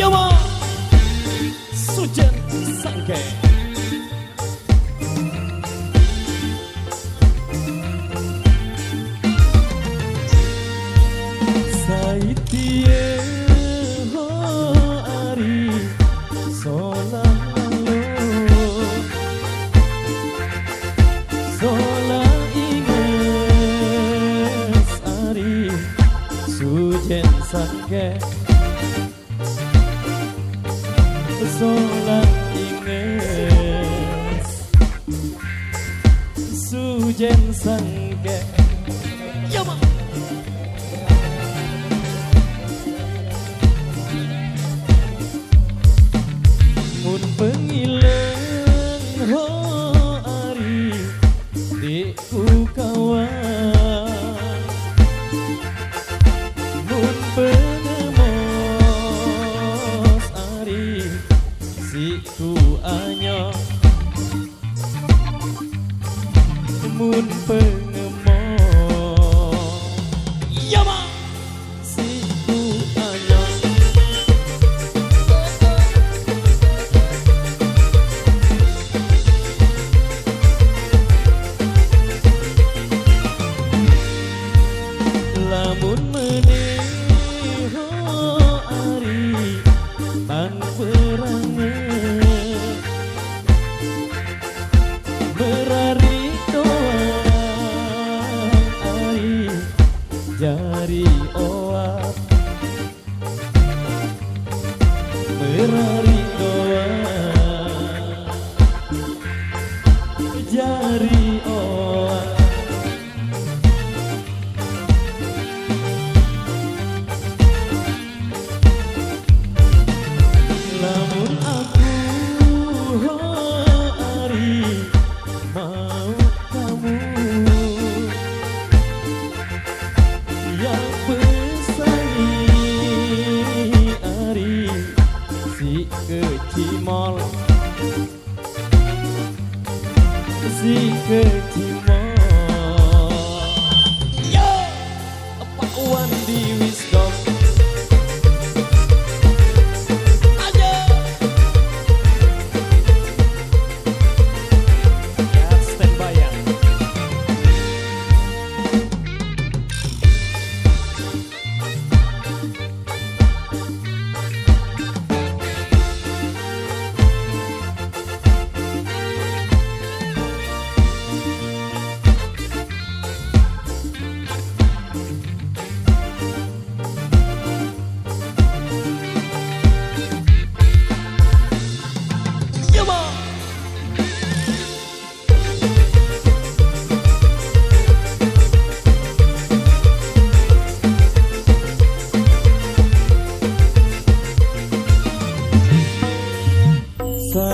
Yawa. Sujen Sangke Saitie ho ari solah lalu solah inges ari sujen sangke pesona Ines Sujen sangkeng temper Ferrari Music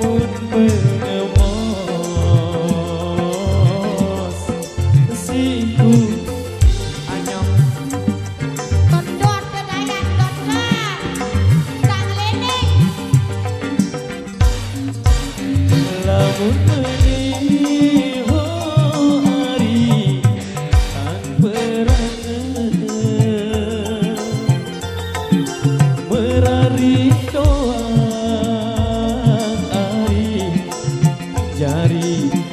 muốn mơ nghèo mơ xin thu Hãy subscribe cho kênh Ghiền Mì Gõ Để không bỏ lỡ những video hấp dẫn mencari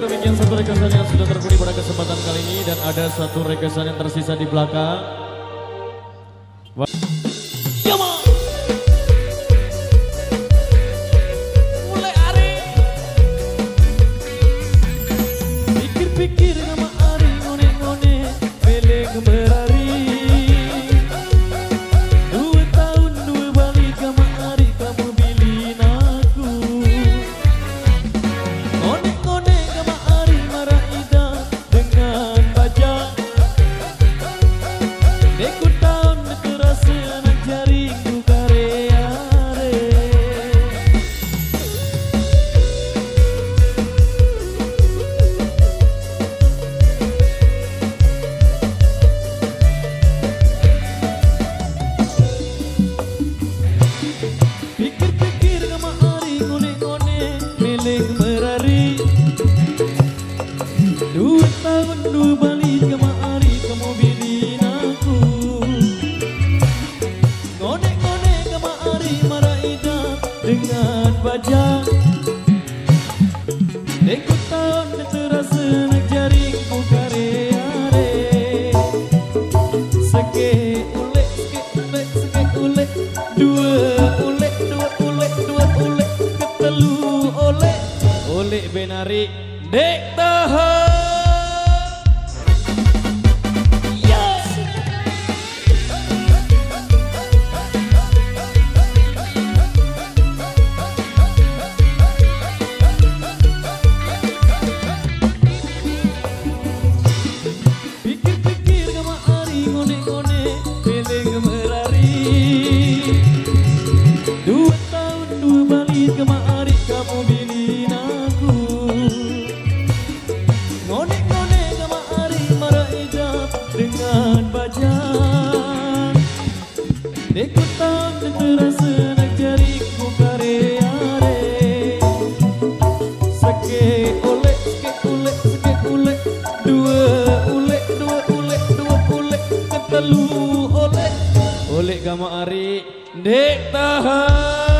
Demikian satu rekesan yang sudah pada kesempatan kali ini. Dan ada satu rekesan yang tersisa di belakang pequena. Dengan baja Deku tahun terasa nak jaringku kare-are Seke ule, seke ule, seke ule Dua ule, dua ule, dua ule Ketelu ole, ole benari Dek tahan dengan bajang Deku tahun terasa nak jariku kare-are Seke oleh, seke ule, seke ule Dua ule, dua ule, dua ule Ketelu oleh Oleh gama ari Dek tahan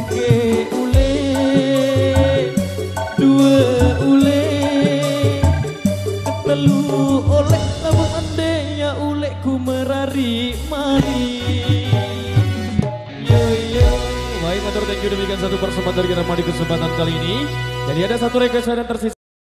Seke ule Dua ule. Ketelu oleh Namun andainya ule merari mari. Yo yo Baik matur thank you demikian satu persembahan dari kita di kesempatan kali ini. Jadi ada satu request yang tersisa